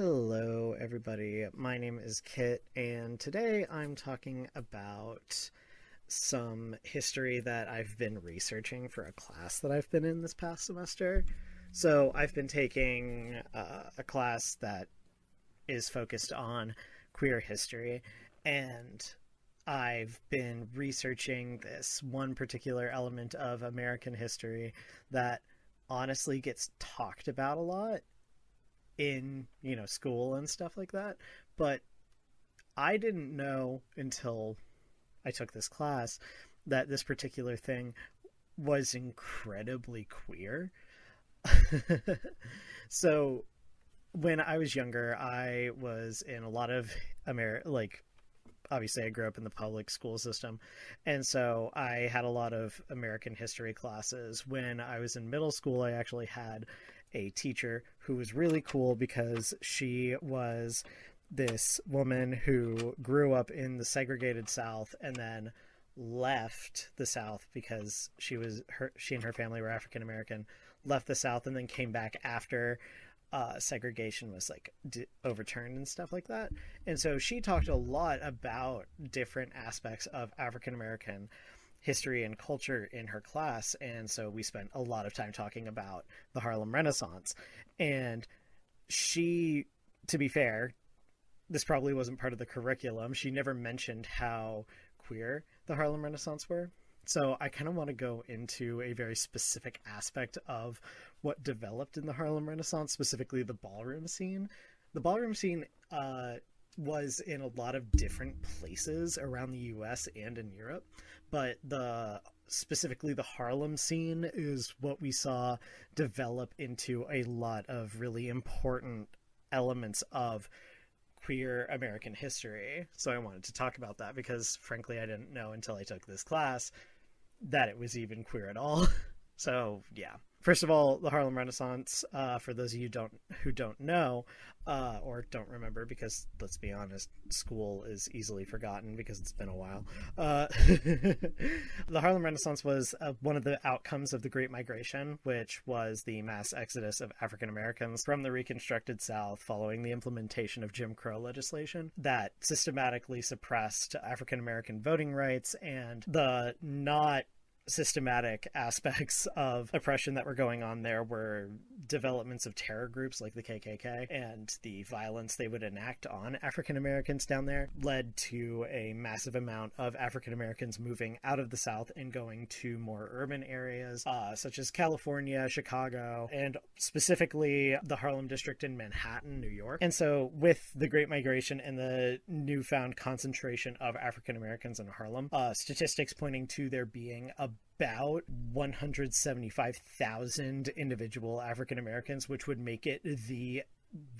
Hello, everybody. My name is Kit, and today I'm talking about some history that I've been researching for a class that I've been in this past semester. So, I've been taking uh, a class that is focused on queer history, and I've been researching this one particular element of American history that honestly gets talked about a lot in you know school and stuff like that but i didn't know until i took this class that this particular thing was incredibly queer so when i was younger i was in a lot of Amer- like obviously I grew up in the public school system. And so I had a lot of American history classes. When I was in middle school, I actually had a teacher who was really cool because she was this woman who grew up in the segregated South and then left the South because she was her she and her family were African American, left the South and then came back after uh, segregation was like d- overturned and stuff like that. And so she talked a lot about different aspects of African American history and culture in her class. And so we spent a lot of time talking about the Harlem Renaissance. And she, to be fair, this probably wasn't part of the curriculum. She never mentioned how queer the Harlem Renaissance were. So I kind of want to go into a very specific aspect of what developed in the Harlem Renaissance, specifically the ballroom scene. The ballroom scene uh, was in a lot of different places around the U.S. and in Europe, but the specifically the Harlem scene is what we saw develop into a lot of really important elements of queer American history. So I wanted to talk about that because frankly I didn't know until I took this class that it was even queer at all. so yeah. First of all, the Harlem Renaissance. Uh, for those of you don't who don't know uh, or don't remember, because let's be honest, school is easily forgotten because it's been a while. Uh, the Harlem Renaissance was uh, one of the outcomes of the Great Migration, which was the mass exodus of African Americans from the Reconstructed South following the implementation of Jim Crow legislation that systematically suppressed African American voting rights and the not systematic aspects of oppression that were going on there were developments of terror groups like the KKK and the violence they would enact on African Americans down there led to a massive amount of African Americans moving out of the South and going to more urban areas uh, such as California, Chicago, and specifically the Harlem district in Manhattan, New York. And so, with the Great Migration and the newfound concentration of African Americans in Harlem, uh, statistics pointing to there being a about 175,000 individual African Americans, which would make it the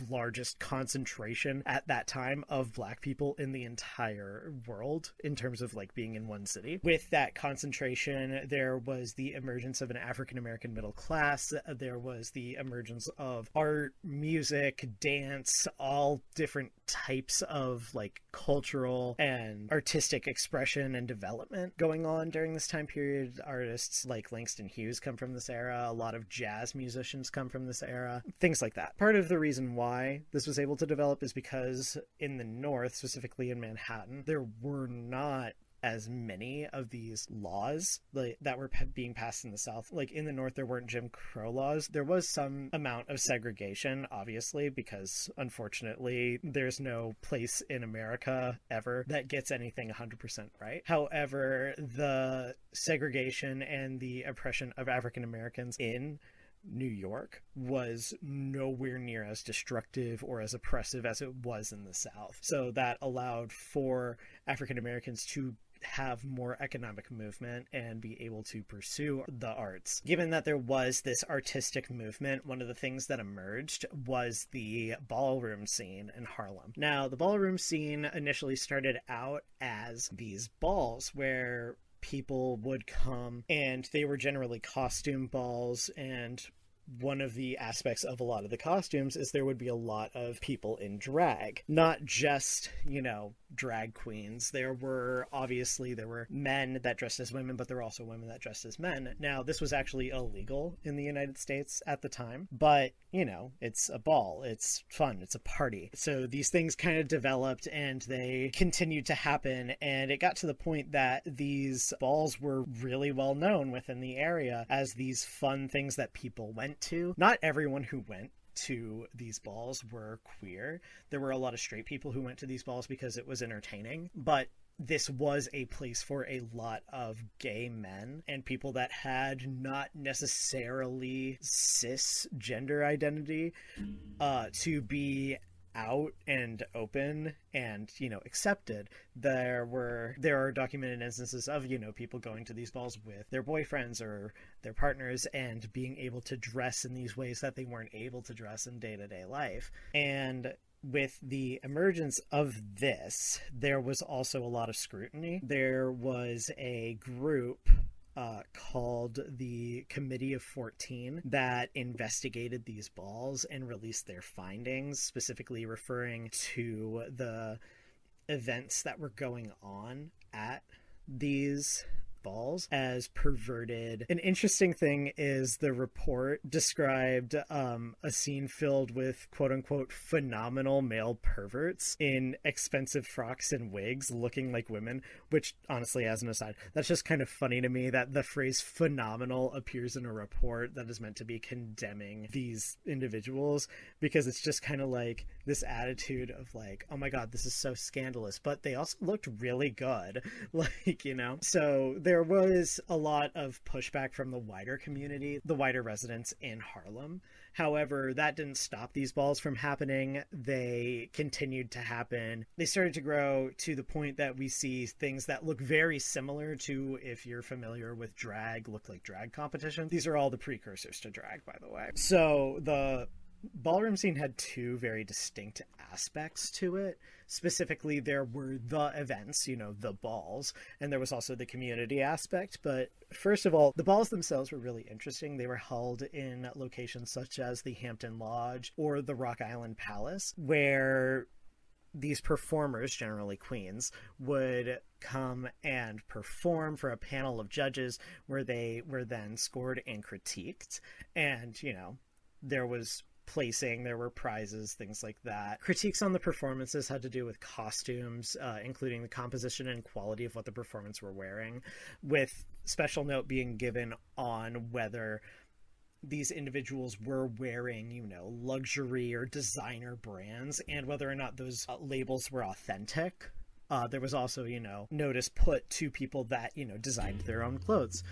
largest concentration at that time of black people in the entire world in terms of like being in one city. With that concentration, there was the emergence of an African American middle class, there was the emergence of art, music, dance, all different types of like cultural and artistic expression and development going on during this time period. Artists like Langston Hughes come from this era, a lot of jazz musicians come from this era, things like that. Part of the reason why this was able to develop is because in the North, specifically in Manhattan, there were not as many of these laws like, that were being passed in the South. Like in the North, there weren't Jim Crow laws. There was some amount of segregation, obviously, because unfortunately, there's no place in America ever that gets anything 100% right. However, the segregation and the oppression of African Americans in New York was nowhere near as destructive or as oppressive as it was in the South. So that allowed for African Americans to have more economic movement and be able to pursue the arts. Given that there was this artistic movement, one of the things that emerged was the ballroom scene in Harlem. Now, the ballroom scene initially started out as these balls where people would come and they were generally costume balls and one of the aspects of a lot of the costumes is there would be a lot of people in drag, not just, you know, drag queens. There were obviously there were men that dressed as women, but there were also women that dressed as men. Now, this was actually illegal in the United States at the time, but you know, it's a ball, it's fun, it's a party. So these things kind of developed and they continued to happen and it got to the point that these balls were really well known within the area as these fun things that people went to. Not everyone who went to these balls were queer. There were a lot of straight people who went to these balls because it was entertaining, but this was a place for a lot of gay men and people that had not necessarily cis gender identity uh, to be out and open and you know accepted there were there are documented instances of you know people going to these balls with their boyfriends or their partners and being able to dress in these ways that they weren't able to dress in day-to-day life and with the emergence of this, there was also a lot of scrutiny. There was a group uh, called the Committee of 14 that investigated these balls and released their findings, specifically referring to the events that were going on at these balls as perverted. An interesting thing is the report described um, a scene filled with quote unquote phenomenal male perverts in expensive frocks and wigs looking like women, which honestly, as an aside, that's just kind of funny to me that the phrase phenomenal appears in a report that is meant to be condemning these individuals because it's just kind of like this attitude of like, oh my god, this is so scandalous, but they also looked really good. Like, you know? So there was a lot of pushback from the wider community, the wider residents in Harlem. However, that didn't stop these balls from happening. They continued to happen. They started to grow to the point that we see things that look very similar to, if you're familiar with drag, look like drag competition. These are all the precursors to drag, by the way. So the ballroom scene had two very distinct aspects to it. Specifically, there were the events, you know, the balls, and there was also the community aspect. But first of all, the balls themselves were really interesting. They were held in locations such as the Hamilton Lodge or the Rockland Palace, where these performers, generally queens, would come and perform for a panel of judges where they were then scored and critiqued. And, you know, there was placing. There were prizes, things like that. Critiques on the performances had to do with costumes, uh, including the composition and quality of what the performance were wearing, with special note being given on whether these individuals were wearing, you know, luxury or designer brands and whether or not those uh, labels were authentic. Uh, there was also, you know, notice put to people that, you know, designed their own clothes.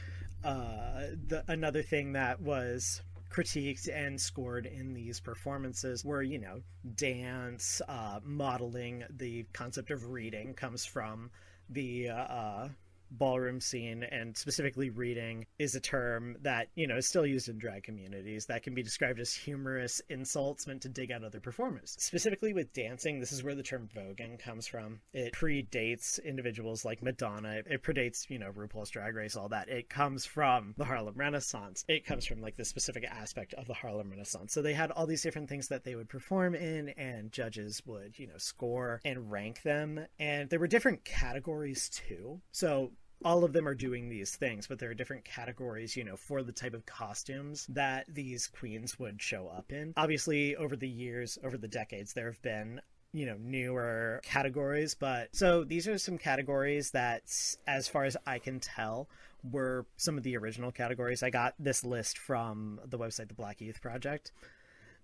Uh, the, another thing that was critiqued and scored in these performances were, you know, dance, uh, modeling. The concept of reading comes from the uh, ballroom scene and specifically reading is a term that you know is still used in drag communities that can be described as humorous insults meant to dig out other performers. Specifically with dancing this is where the term voguing comes from. It predates individuals like madonna. It predates you know rupaul's drag race all that. It comes from the harlem renaissance. It comes from like the specific aspect of the harlem renaissance. So they had all these different things that they would perform in and judges would you know score and rank them. And there were different categories too. So all of them are doing these things, but there are different categories, you know, for the type of costumes that these queens would show up in. Obviously, over the years, over the decades, there have been you know newer categories but so these are some categories that as far as i can tell were some of the original categories i got this list from the website the black youth project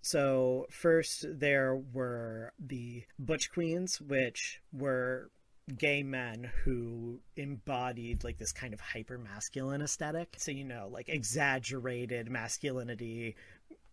so first there were the butch queens which were gay men who embodied like this kind of hyper masculine aesthetic. So, you know, like exaggerated masculinity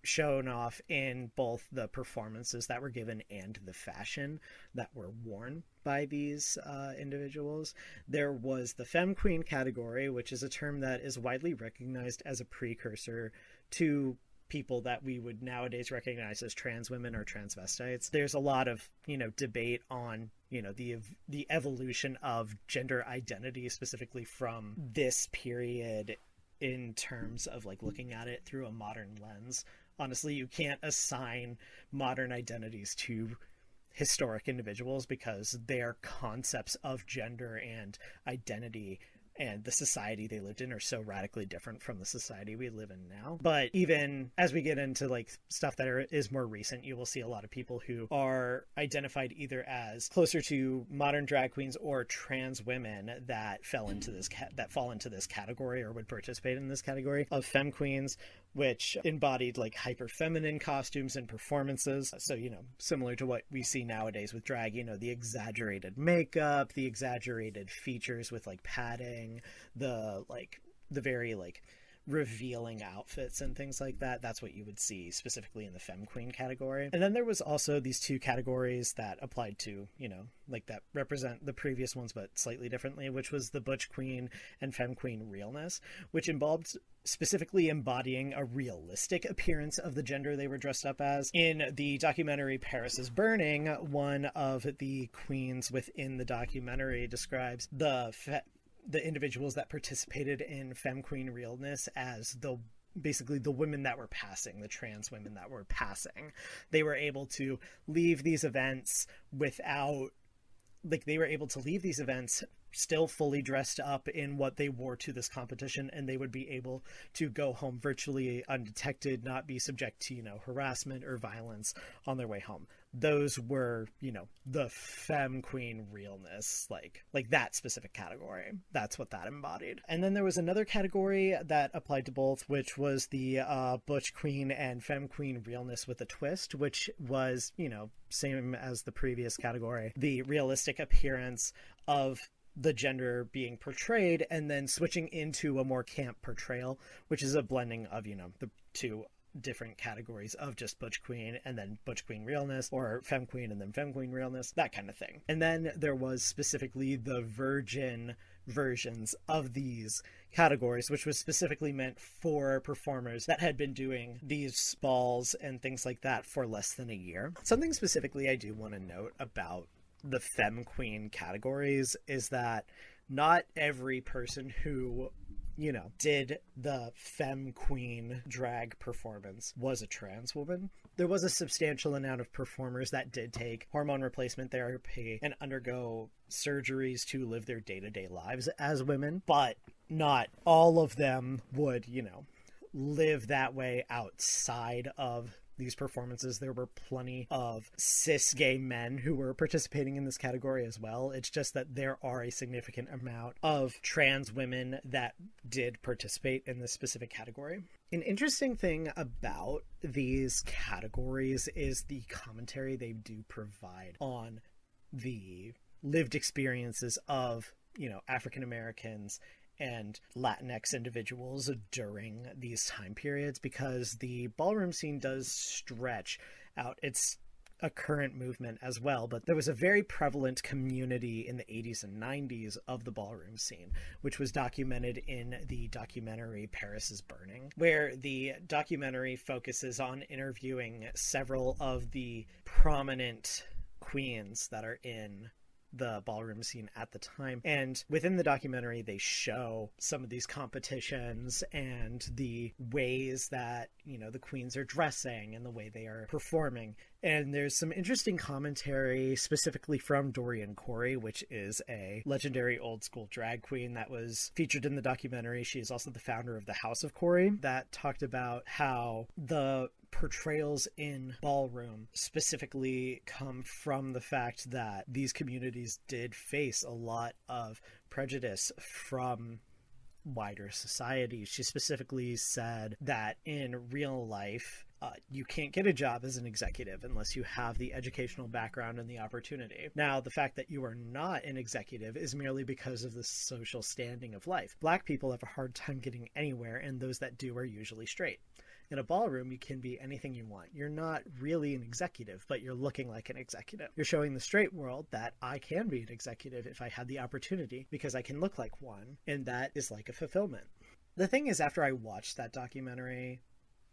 shown off in both the performances that were given and the fashion that were worn by these uh, individuals. There was the femme queen category, which is a term that is widely recognized as a precursor to people that we would nowadays recognize as trans women or transvestites. There's a lot of, you know, debate on, you know, the the evolution of gender identity specifically from this period in terms of like looking at it through a modern lens. Honestly, you can't assign modern identities to historic individuals because their concepts of gender and identity and the society they lived in are so radically different from the society we live in now. But even as we get into like stuff that are, is more recent, you will see a lot of people who are identified either as closer to modern drag queens or trans women that fell into this that fall into this category or would participate in this category of femme queens which embodied like hyper feminine costumes and performances. So, you know, similar to what we see nowadays with drag, you know, the exaggerated makeup, the exaggerated features with like padding, the like, the very like revealing outfits and things like that. That's what you would see specifically in the femme queen category. And then there was also these two categories that applied to, you know, like that represent the previous ones but slightly differently, which was the butch queen and femme queen realness, which involved specifically embodying a realistic appearance of the gender they were dressed up as. In the documentary Paris is Burning, one of the queens within the documentary describes the fe- the individuals that participated in Femme Queen Realness as the basically the women that were passing, the trans women that were passing. They were able to leave these events without like they were able to leave these events still fully dressed up in what they wore to this competition and they would be able to go home virtually undetected not be subject to you know harassment or violence on their way home. Those were you know the femme queen realness like like that specific category. That's what that embodied. And then there was another category that applied to both which was the uh, butch queen and femme queen realness with a twist which was you know same as the previous category the realistic appearance of the gender being portrayed and then switching into a more camp portrayal which is a blending of you know the two different categories of just butch queen and then butch queen realness or femme queen and then femme queen realness that kind of thing and then there was specifically the virgin versions of these categories, which was specifically meant for performers that had been doing these balls and things like that for less than a year. Something specifically I do want to note about the femme queen categories is that not every person who you know, did the femme queen drag performance was a trans woman. There was a substantial amount of performers that did take hormone replacement therapy and undergo surgeries to live their day to day lives as women, but not all of them would, you know, live that way outside of these performances, there were plenty of cis gay men who were participating in this category as well. It's just that there are a significant amount of trans women that did participate in this specific category. An interesting thing about these categories is the commentary they do provide on the lived experiences of you know African Americans and Latinx individuals during these time periods because the ballroom scene does stretch out. It's a current movement as well, but there was a very prevalent community in the 80s and 90s of the ballroom scene, which was documented in the documentary Paris is Burning, where the documentary focuses on interviewing several of the prominent queens that are in the ballroom scene at the time. And within the documentary, they show some of these competitions and the ways that, you know, the queens are dressing and the way they are performing. And there's some interesting commentary specifically from Dorian Corey, which is a legendary old school drag queen that was featured in the documentary. She is also the founder of the House of Corey, that talked about how the portrayals in ballroom specifically come from the fact that these communities did face a lot of prejudice from wider society. She specifically said that in real life, uh, you can't get a job as an executive unless you have the educational background and the opportunity. Now, the fact that you are not an executive is merely because of the social standing of life. Black people have a hard time getting anywhere, and those that do are usually straight. In a ballroom, you can be anything you want. You're not really an executive, but you're looking like an executive. You're showing the straight world that I can be an executive if I had the opportunity because I can look like one, and that is like a fulfillment. The thing is, after I watched that documentary,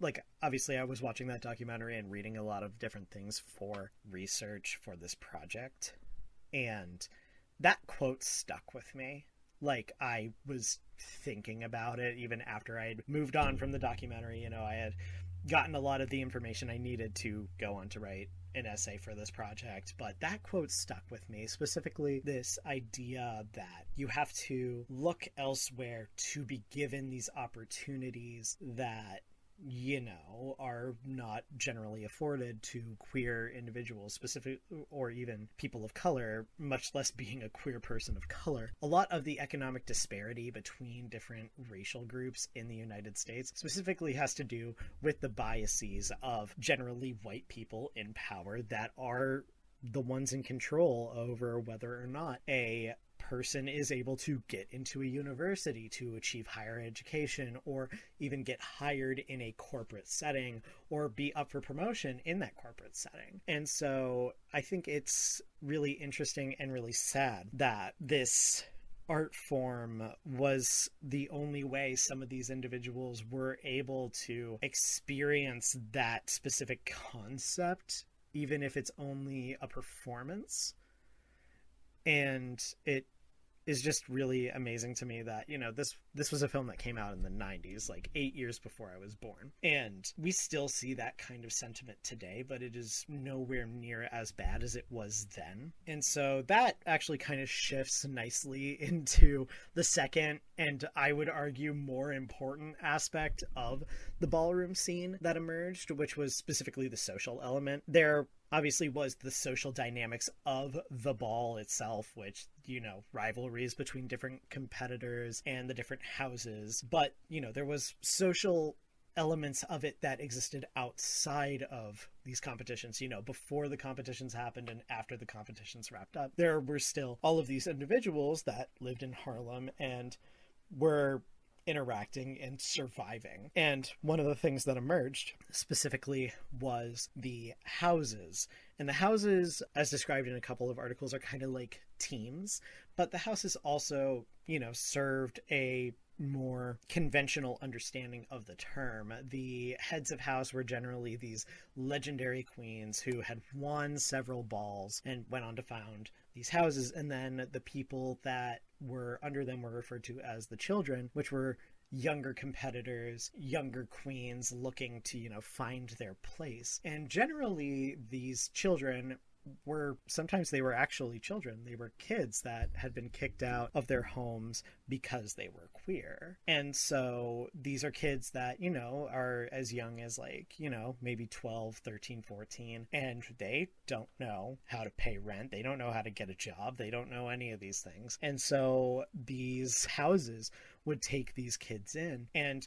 like obviously I was watching that documentary and reading a lot of different things for research for this project and that quote stuck with me like I was thinking about it even after I had moved on from the documentary. You know, I had gotten a lot of the information I needed to go on to write an essay for this project, but that quote stuck with me, specifically this idea that you have to look elsewhere to be given these opportunities that you know, are not generally afforded to queer individuals, specific or even people of color, much less being a queer person of color. A lot of the economic disparity between different racial groups in the United States specifically has to do with the biases of generally white people in power that are the ones in control over whether or not a person is able to get into a university to achieve higher education or even get hired in a corporate setting or be up for promotion in that corporate setting. And so I think it's really interesting and really sad that this art form was the only way some of these individuals were able to experience that specific concept, even if it's only a performance. And it is just really amazing to me that you know this this was a film that came out in the 90s like 8 years before I was born. And we still see that kind of sentiment today but it is nowhere near as bad as it was then. And so that actually kind of shifts nicely into the second and I would argue more important aspect of the ballroom scene that emerged which was specifically the social element. There obviously was the social dynamics of the ball itself, which, you know, rivalries between different competitors and the different houses. But, you know, there was social elements of it that existed outside of these competitions you know before the competitions happened and after the competitions wrapped up there were still all of these individuals that lived in Harlem and were interacting and surviving. And one of the things that emerged specifically was the houses. And the houses, as described in a couple of articles, are kind of like teams, but the houses also, you know, served a more conventional understanding of the term. The heads of house were generally these legendary queens who had won several balls and went on to found these houses. And then the people that were under them were referred to as the children, which were younger competitors, younger queens looking to, you know, find their place. And generally, these children were sometimes they were actually children. They were kids that had been kicked out of their homes because they were queer. And so these are kids that, you know, are as young as like, you know, maybe 12, 13, 14, and they don't know how to pay rent. They don't know how to get a job. They don't know any of these things. And so these houses would take these kids in and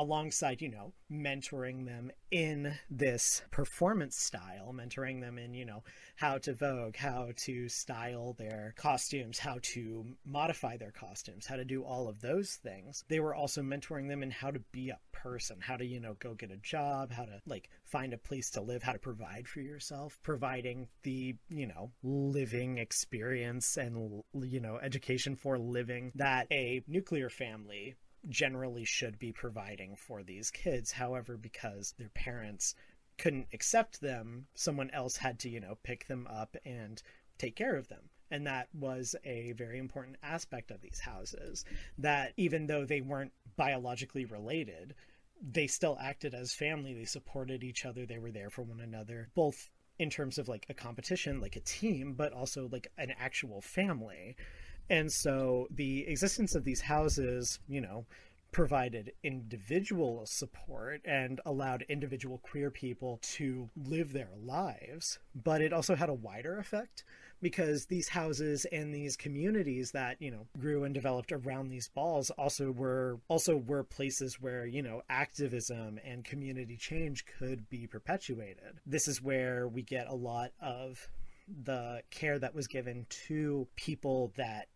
alongside, you know, mentoring them in this performance style, mentoring them in, you know, how to vogue, how to style their costumes, how to modify their costumes, how to do all of those things. They were also mentoring them in how to be a person, how to, you know, go get a job, how to like find a place to live, how to provide for yourself, providing the, you know, living experience and, you know, education for living that a nuclear family generally should be providing for these kids. However, because their parents couldn't accept them, someone else had to, you know, pick them up and take care of them. And that was a very important aspect of these houses. That even though they weren't biologically related, they still acted as family. They supported each other. They were there for one another, both in terms of like a competition, like a team, but also like an actual family. And so the existence of these houses, you know, provided individual support and allowed individual queer people to live their lives. But it also had a wider effect because these houses and these communities that, you know, grew and developed around these balls also were also were places where, you know, activism and community change could be perpetuated. This is where we get a lot of the care that was given to people that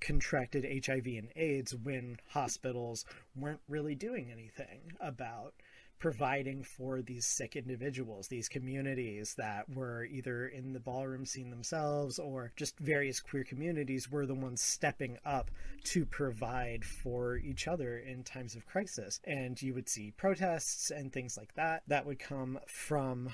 contracted HIV and AIDS when hospitals weren't really doing anything about providing for these sick individuals, these communities that were either in the ballroom scene themselves or just various queer communities were the ones stepping up to provide for each other in times of crisis. And you would see protests and things like that that would come from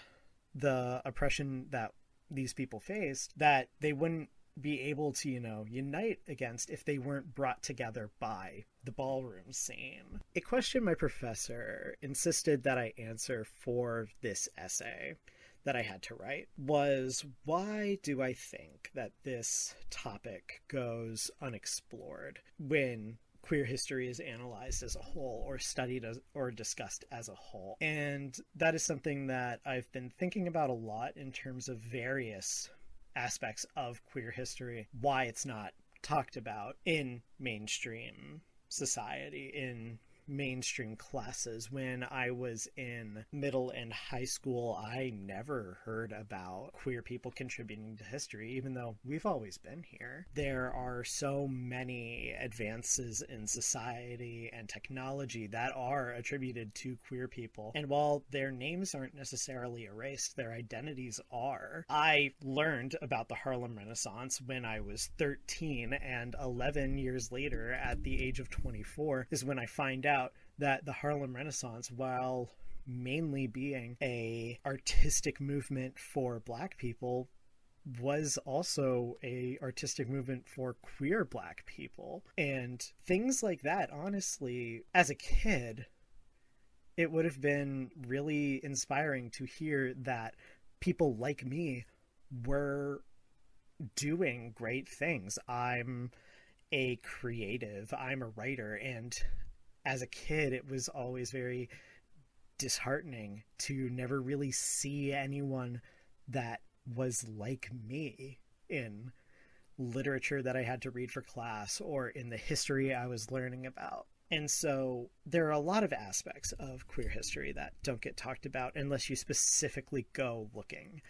the oppression that these people faced that they wouldn't be able to, you know, unite against if they weren't brought together by the ballroom scene. A question my professor insisted that I answer for this essay that I had to write was why do I think that this topic goes unexplored when queer history is analyzed as a whole or studied as, or discussed as a whole? And that is something that I've been thinking about a lot in terms of various aspects of queer history, why it's not talked about in mainstream society, in mainstream classes. When I was in middle and high school, I never heard about queer people contributing to history, even though we've always been here. There are so many advances in society and technology that are attributed to queer people. And while their names aren't necessarily erased, their identities are. I learned about the Harlem Renaissance when I was 13, and 11 years later, at the age of 24, is when I find out out that the Harlem Renaissance, while mainly being a artistic movement for black people was also a artistic movement for queer black people. And things like that honestly as a kid it would have been really inspiring to hear that people like me were doing great things. I'm a creative i'm a writer and as a kid, it was always very disheartening to never really see anyone that was like me in literature that I had to read for class or in the history I was learning about. And so there are a lot of aspects of queer history that don't get talked about unless you specifically go looking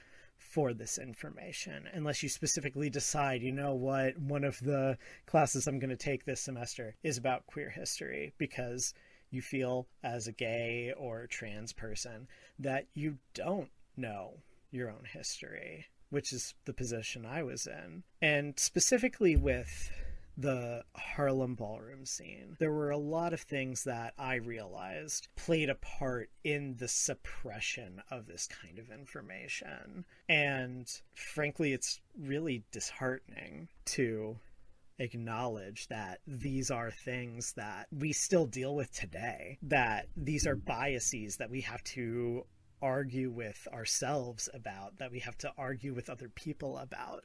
for this information unless you specifically decide, you know what, one of the classes I'm going to take this semester is about queer history because you feel as a gay or trans person that you don't know your own history, which is the position I was in. And specifically with the Harlem ballroom scene, there were a lot of things that I realized played a part in the suppression of this kind of information. And frankly, it's really disheartening to acknowledge that these are things that we still deal with today, that these are biases that we have to argue with ourselves about, that we have to argue with other people about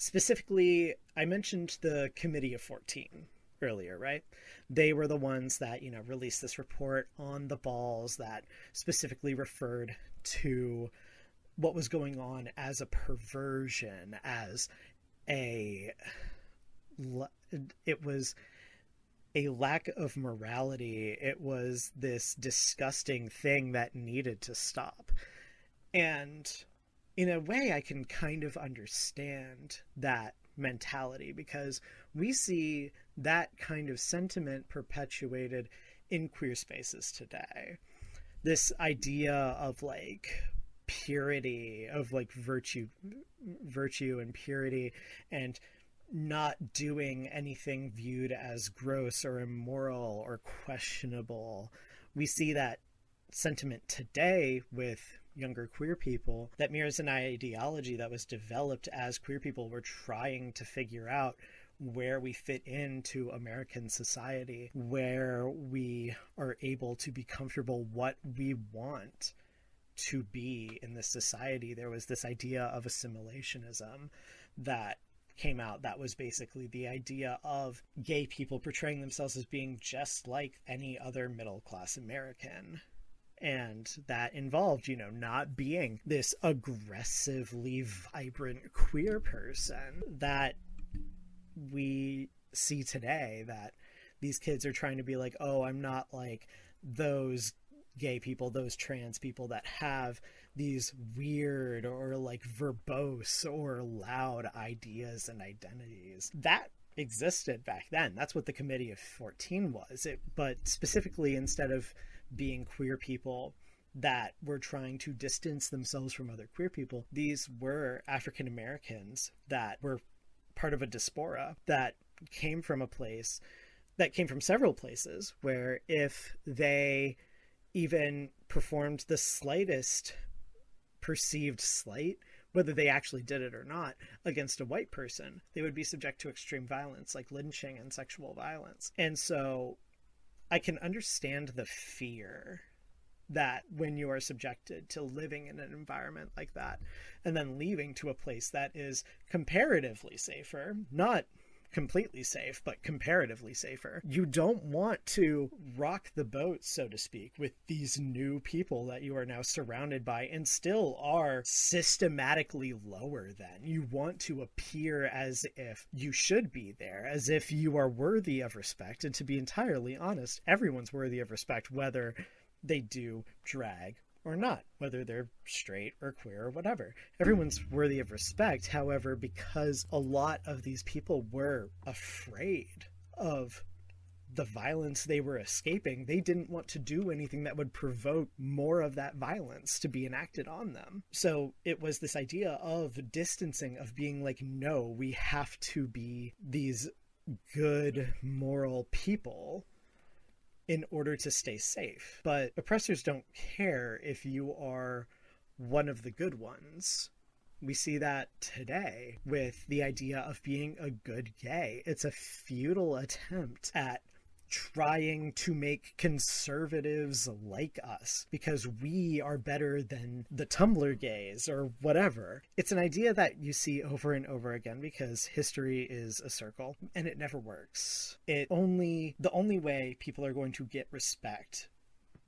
specifically, I mentioned the Committee of 14 earlier, right? They were the ones that, you know, released this report on the balls that specifically referred to what was going on as a perversion, as a. It was a lack of morality. It was this disgusting thing that needed to stop. And in a way, I can kind of understand that mentality because we see that kind of sentiment perpetuated in queer spaces today. This idea of like purity, of like virtue, virtue and purity, and not doing anything viewed as gross or immoral or questionable. We see that sentiment today with younger queer people that mirrors an ideology that was developed as queer people were trying to figure out where we fit into American society, where we are able to be comfortable, what we want to be in this society. There was this idea of assimilationism that came out that was basically the idea of gay people portraying themselves as being just like any other middle class American and that involved you know not being this aggressively vibrant queer person that we see today that these kids are trying to be like oh i'm not like those gay people those trans people that have these weird or like verbose or loud ideas and identities. That existed back then. That's what the committee of 14 was. It but specifically instead of being queer people that were trying to distance themselves from other queer people. These were African Americans that were part of a diaspora that came from a place that came from several places where if they even performed the slightest perceived slight whether they actually did it or not, against a white person, they would be subject to extreme violence like lynching and sexual violence. And so I can understand the fear that when you are subjected to living in an environment like that and then leaving to a place that is comparatively safer, not completely safe, but comparatively safer. You don't want to rock the boat, so to speak, with these new people that you are now surrounded by and still are systematically lower than. You want to appear as if you should be there, as if you are worthy of respect. And to be entirely honest, everyone's worthy of respect, whether they do drag or not, whether they're straight or queer or whatever. Everyone's hmm. worthy of respect. However, because a lot of these people were afraid of the violence they were escaping, they didn't want to do anything that would provoke more of that violence to be enacted on them. So it was this idea of distancing, of being like, no, we have to be these good, moral people in order to stay safe. But oppressors don't care if you are one of the good ones. We see that today with the idea of being a good gay. It's a futile attempt at trying to make conservatives like us because we are better than the Tumblr gays or whatever. It's an idea that you see over and over again because history is a circle and it never works. It only, the only way people are going to get respect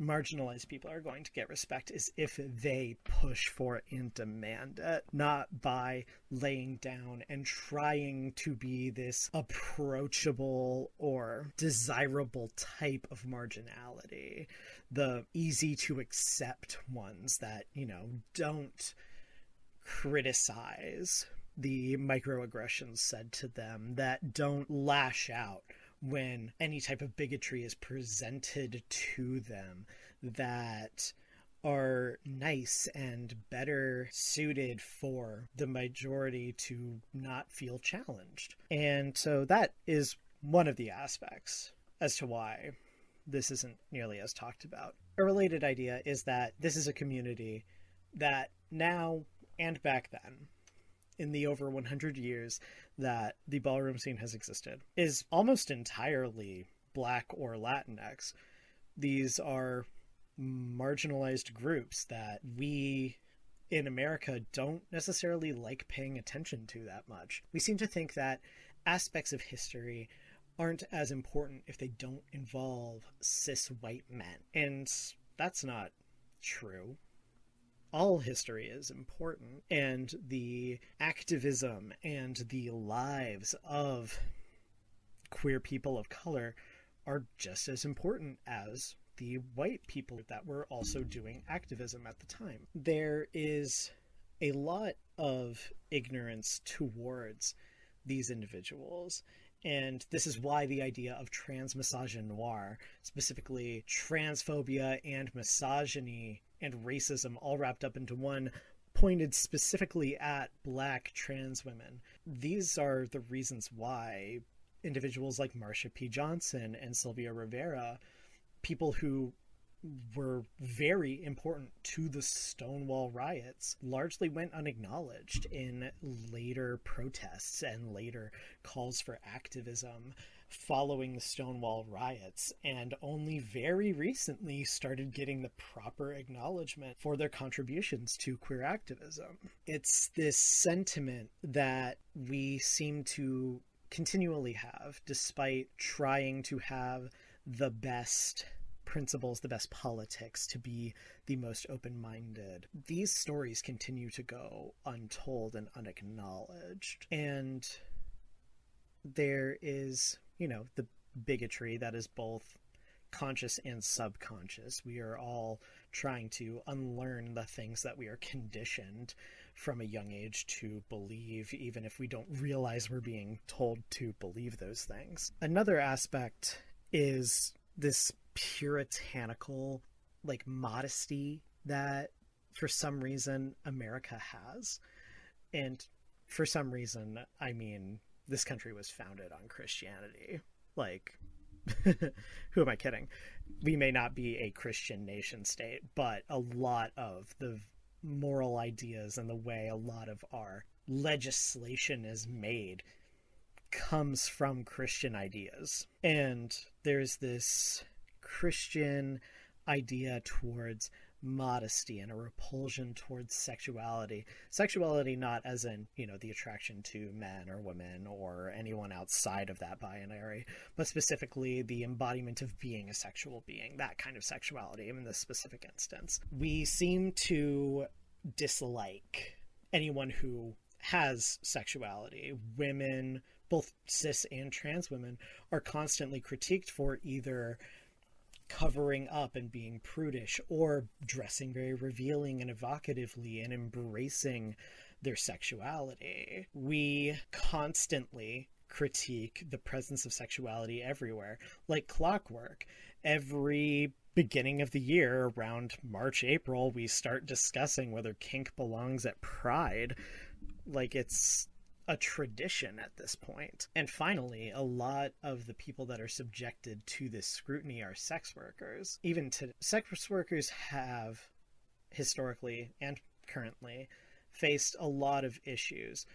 marginalized people are going to get respect is if they push for it and demand it, not by laying down and trying to be this approachable or desirable type of marginality. The easy to accept ones that, you know, don't criticize the microaggressions said to them, that don't lash out when any type of bigotry is presented to them that are nice and better suited for the majority to not feel challenged. And so that is one of the aspects as to why this isn't nearly as talked about. A related idea is that this is a community that now and back then in the over 100 years that the ballroom scene has existed is almost entirely black or Latinx. These are marginalized groups that we in America don't necessarily like paying attention to that much. We seem to think that aspects of history aren't as important if they don't involve cis white men. And that's not true all history is important, and the activism and the lives of queer people of color are just as important as the white people that were also doing activism at the time. There is a lot of ignorance towards these individuals. And this is why the idea of transmisogynoir, specifically transphobia and misogyny, and racism all wrapped up into one pointed specifically at black trans women. These are the reasons why individuals like Marsha P. Johnson and Sylvia Rivera, people who were very important to the Stonewall riots, largely went unacknowledged in later protests and later calls for activism following the Stonewall riots, and only very recently started getting the proper acknowledgement for their contributions to queer activism. It's this sentiment that we seem to continually have, despite trying to have the best principles, the best politics, to be the most open minded. These stories continue to go untold and unacknowledged. And there is you know, the bigotry that is both conscious and subconscious. We are all trying to unlearn the things that we are conditioned from a young age to believe, even if we don't realize we're being told to believe those things. Another aspect is this puritanical, like, modesty that for some reason America has. And for some reason, I mean this country was founded on Christianity. Like, who am I kidding? We may not be a Christian nation state, but a lot of the moral ideas and the way a lot of our legislation is made comes from Christian ideas. And there's this Christian idea towards modesty and a repulsion towards sexuality. Sexuality, not as in, you know, the attraction to men or women or anyone outside of that binary, but specifically the embodiment of being a sexual being, that kind of sexuality in this specific instance. We seem to dislike anyone who has sexuality. Women, both cis and trans women, are constantly critiqued for either covering up and being prudish or dressing very revealing and evocatively and embracing their sexuality. We constantly critique the presence of sexuality everywhere, like clockwork. Every beginning of the year, around March, April, we start discussing whether kink belongs at Pride. Like it's a tradition at this point. And finally, a lot of the people that are subjected to this scrutiny are sex workers. Even to sex workers have historically and currently faced a lot of issues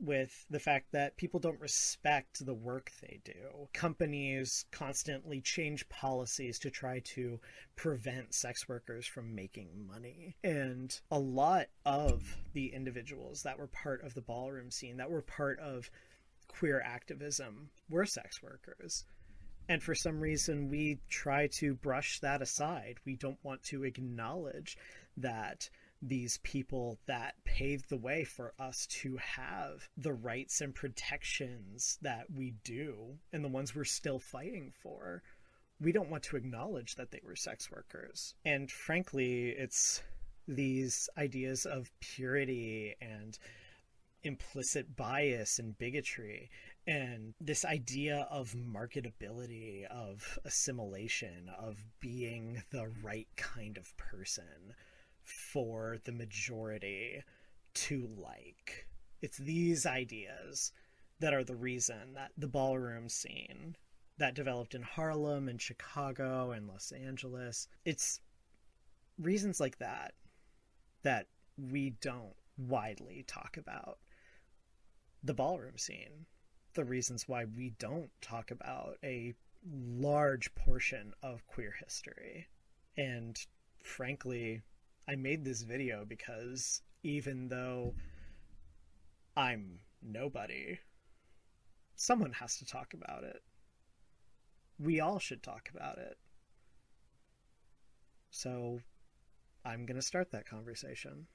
with the fact that people don't respect the work they do. Companies constantly change policies to try to prevent sex workers from making money. And a lot of the individuals that were part of the ballroom scene, that were part of queer activism, were sex workers. And for some reason, we try to brush that aside. We don't want to acknowledge that these people that paved the way for us to have the rights and protections that we do and the ones we're still fighting for. We don't want to acknowledge that they were sex workers. And frankly, it's these ideas of purity and implicit bias and bigotry and this idea of marketability, of assimilation, of being the right kind of person for the majority to like. It's these ideas that are the reason that the ballroom scene that developed in Harlem and Chicago and Los Angeles, it's reasons like that that we don't widely talk about. The ballroom scene, the reasons why we don't talk about a large portion of queer history. And frankly, I made this video because even though I'm nobody, someone has to talk about it. We all should talk about it. So I'm going to start that conversation.